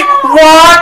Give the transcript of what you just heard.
What?